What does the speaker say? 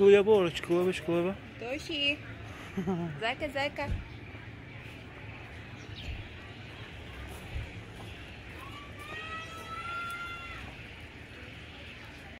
Лобочка, лобочка, лоба. Тощий. Зайка, зайка.